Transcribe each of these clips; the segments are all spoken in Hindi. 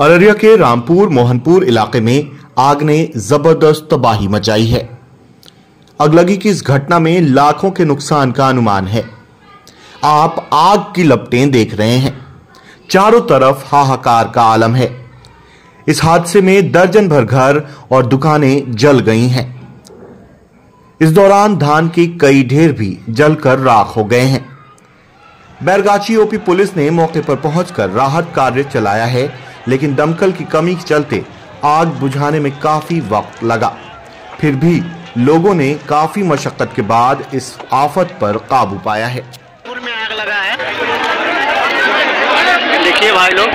अररिया के रामपुर मोहनपुर इलाके में आग ने ज़बरदस्त तबाही मचाई है। अगलगी की इस घटना में लाखों के नुकसान का अनुमान है। आप आग की लपटें देख रहे हैं। चारों तरफ़ हाहाकार का आलम है। इस हादसे में दर्जन भर घर और दुकानें जल गई हैं। इस दौरान धान के कई ढेर भी जलकर राख हो गए हैं। बैरगाछी ओपी पुलिस ने मौके पर पहुंचकर राहत कार्य चलाया है लेकिन दमकल की कमी के चलते आग बुझाने में काफ़ी वक्त लगा। फिर भी लोगों ने काफ़ी मशक्कत के बाद इस आफत पर काबू पाया है। में आग लगा है। देखिए भाई लोग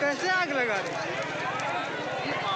कैसे आग लगा रहे